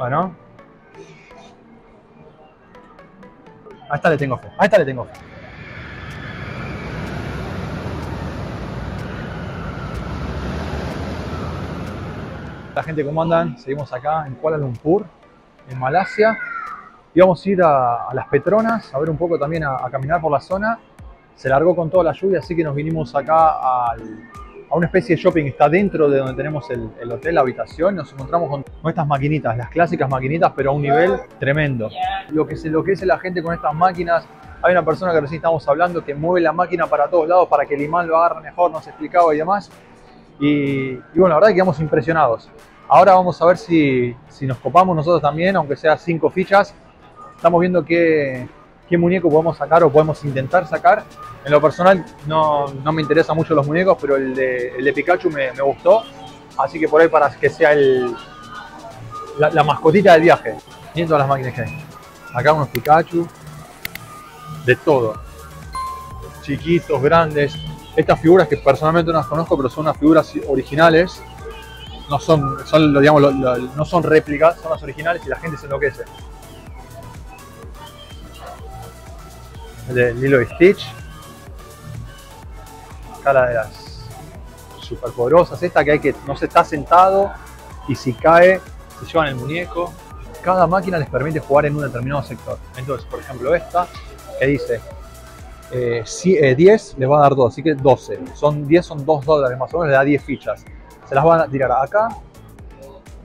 Bueno. A esta le tengo fe. A esta le tengo fe. La gente, ¿cómo andan? Seguimos acá en Kuala Lumpur, en Malasia. Y vamos a ir a, las Petronas, a ver un poco también, a caminar por la zona. Se largó con toda la lluvia, así que nos vinimos acá al, a una especie de shopping que está dentro de donde tenemos el, el hotel, la habitación. Nos encontramos con, con estas maquinitas, las clásicas maquinitas, pero a un nivel tremendo. Lo que, se, lo que es la gente con estas máquinas, hay una persona que recién estamos hablando que mueve la máquina para todos lados para que el imán lo agarre mejor, nos explicaba y demás. Y, bueno, la verdad que quedamos impresionados. Ahora vamos a ver si, si nos copamos nosotros también, aunque sea cinco fichas. Estamos viendo qué, qué muñeco podemos sacar o podemos intentar sacar. En lo personal no, no me interesan mucho los muñecos, pero el de, el de Pikachu me, gustó. Así que por ahí para que sea el, la, la mascotita del viaje. Miren todas las máquinas que hay. Acá unos Pikachu. De todo. Chiquitos, grandes. Estas figuras que personalmente no las conozco, pero son unas figuras originales. No son, son digamos, lo- lo- no son réplicas, son las originales y la gente se enloquece. De Lilo y Stitch. Acá la de las superpoderosas. Esta que hay que, no se está sentado y si cae, se llevan el muñeco. Cada máquina les permite jugar en un determinado sector. Entonces, por ejemplo, esta que dice eh, si- eh, 10 les va a dar 2, así que 12. Son 10 son 2 dólares más o menos, le da 10 fichas. Se las van a tirar acá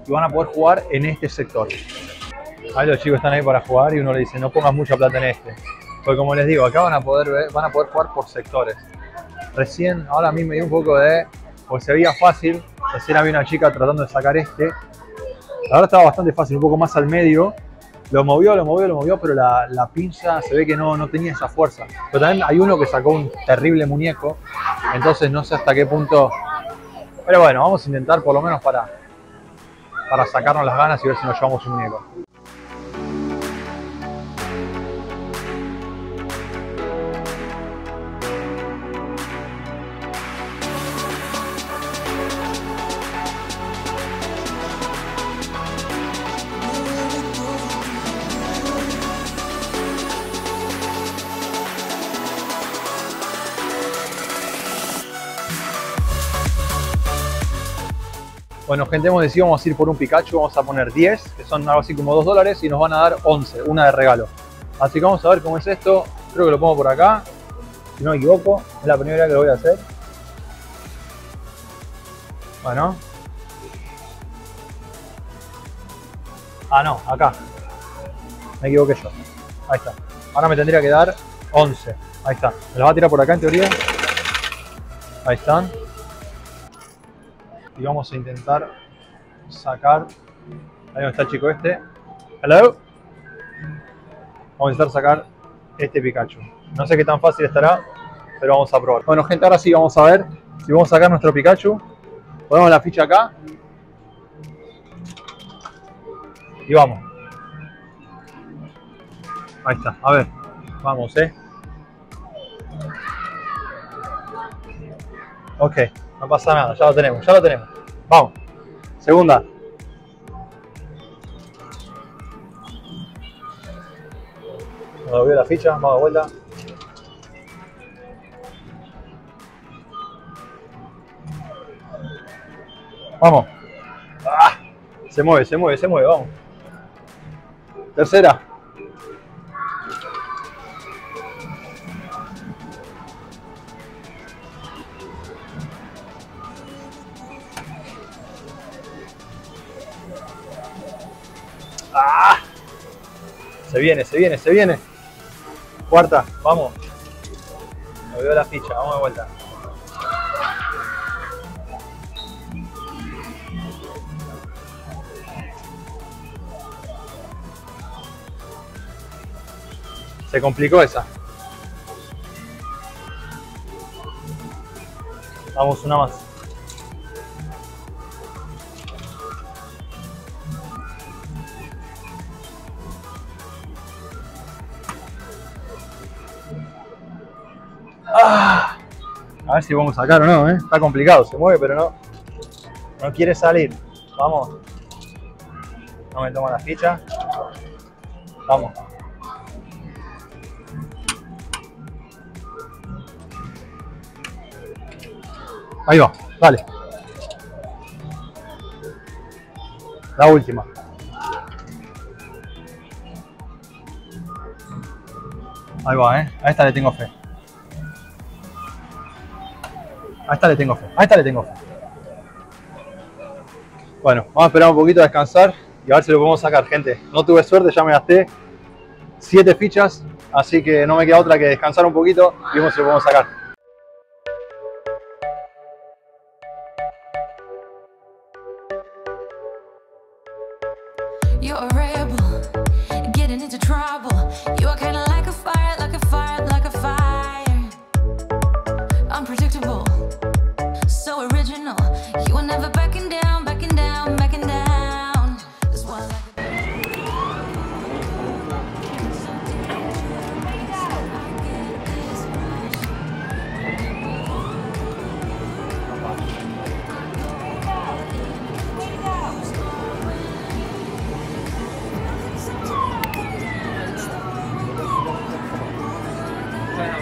y van a poder jugar en este sector. Ahí los chicos están ahí para jugar y uno le dice no pongas mucha plata en este. Porque como les digo, acá van a poder ver- van a poder jugar por sectores. Recién, ahora a mí me dio un poco de. Porque se veía fácil. Recién había una chica tratando de sacar este. Verdad estaba bastante fácil, un poco más al medio. Lo movió, lo movió, lo movió, pero la, la pinza se ve que no, no tenía esa fuerza. Pero también hay uno que sacó un terrible muñeco. Entonces no sé hasta qué punto. Pero bueno, vamos a intentar por lo menos para, para sacarnos las ganas y ver si nos llevamos un muñeco. Bueno, gente, hemos decidido vamos a ir por un Pikachu, vamos a poner 10, que son algo así como 2 dólares, y nos van a dar 11, una de regalo. Así que vamos a ver cómo es esto. Creo que lo pongo por acá, si no me equivoco. Es la primera que lo voy a hacer. Bueno. Ah, no, acá. Me equivoqué yo. Ahí está. Ahora me tendría que dar 11. Ahí está. Me lo va a tirar por acá en teoría. Ahí están y vamos a intentar sacar. Ahí donde está chico este. Hello. Vamos a intentar sacar este Pikachu. No sé qué tan fácil estará, pero vamos a probar. Bueno, gente, ahora sí vamos a ver si vamos a sacar nuestro Pikachu. Ponemos la ficha acá. Y vamos. Ahí está. A ver. Vamos, eh. Ok. No pasa nada, ya lo tenemos, ya lo tenemos. Vamos. Segunda. La ficha, vamos de vuelta. Vamos. Ah, se mueve, se mueve, se mueve, vamos. Tercera. Se viene, se viene, se viene. Cuarta, vamos. Me veo la ficha, vamos de vuelta. Se complicó esa. Vamos una más. Ah. A ver si vamos a sacar o no, ¿eh? Está complicado, se mueve, pero no, no quiere salir. Vamos. No me toma la ficha. Vamos. Ahí va, dale. La última. Ahí va, ¿eh? A esta le tengo fe. A esta le tengo fe. A esta le tengo fe. Bueno, vamos a esperar un poquito a descansar y a ver si lo podemos sacar, gente. No tuve suerte, ya me gasté 7 fichas, así que no me queda otra que descansar un poquito y vemos si lo podemos sacar.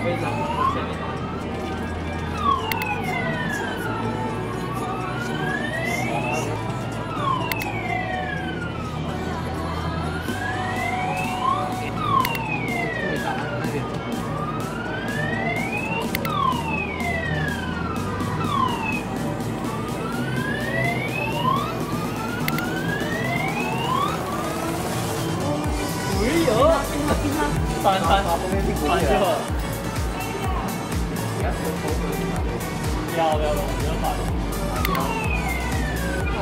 非常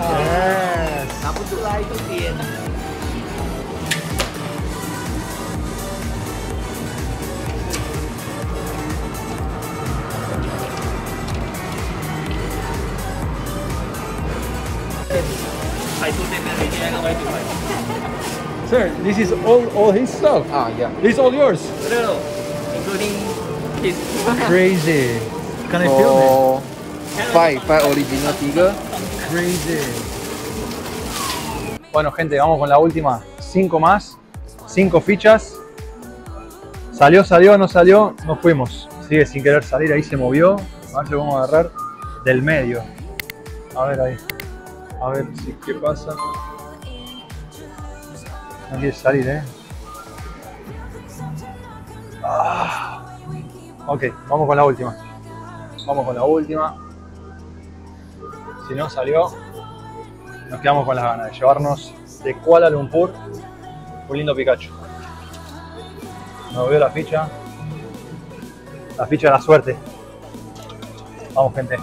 Oh. Yes. Aku tu lain tu dia. Sir, this is all all his stuff. Ah, yeah. This is all yours. No, no, no. including his. Crazy. Can I oh. film it? Oh. Five, five original figure. Crazy. Bueno, gente, vamos con la última. Cinco más. Cinco fichas. Salió, salió, no salió. Nos fuimos. Sigue sin querer salir. Ahí se movió. A ver si lo vamos a agarrar del medio. A ver ahí. A ver si qué pasa. No quiere salir, eh. Ah. Ok, vamos con la última. Vamos con la última. Si no salió, nos quedamos con las ganas de llevarnos de Kuala Lumpur un lindo Pikachu. Nos veo la ficha. La ficha de la suerte. Vamos, gente.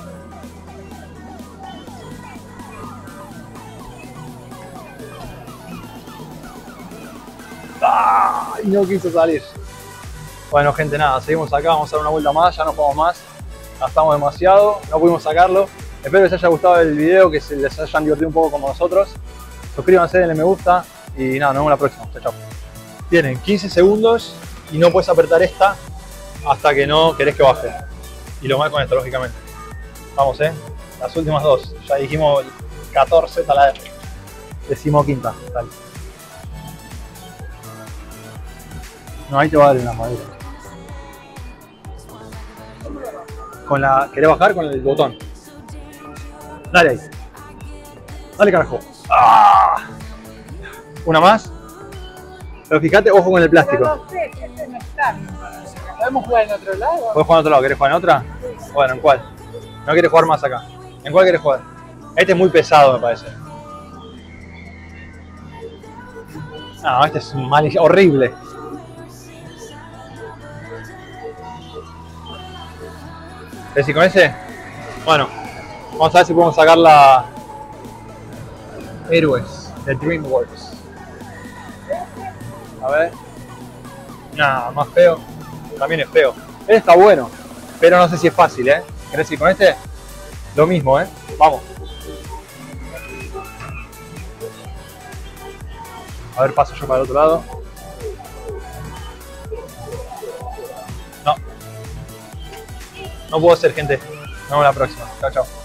¡Ay! No quiso salir. Bueno, gente, nada, seguimos acá, vamos a dar una vuelta más, ya no jugamos más. Gastamos demasiado, no pudimos sacarlo. Espero que les haya gustado el video, que se les hayan divertido un poco como nosotros. Suscríbanse, denle me gusta y nada, nos vemos la próxima. Chao, chao. Tienen 15 segundos y no puedes apretar esta hasta que no querés que baje. Y lo más con esto, lógicamente. Vamos, eh. Las últimas dos. Ya dijimos 14 hasta la decimoquinta. Dale. No, ahí te va a dar una madera. Con la. ¿Querés bajar con el botón? Dale ahí. Dale carajo. ¡Ah! Una más. Pero fíjate, ojo con el plástico. No sé, este no está. ¿Podemos jugar en otro lado? ¿Puedes jugar en otro lado? ¿Querés jugar en otra? Bueno, ¿en cuál? No quieres jugar más acá. ¿En cuál quieres jugar? Este es muy pesado, me parece. No, este es mal, horrible. ¿Ves si con ese? Bueno, vamos a ver si podemos sacar la Héroes de DreamWorks. A ver. Nada, más feo. También es feo. Este está bueno, pero no sé si es fácil, ¿eh? ¿Querés ir con este? Lo mismo, ¿eh? Vamos. A ver, paso yo para el otro lado. No. No puedo ser, gente. Nos vemos la próxima. Chao, chao.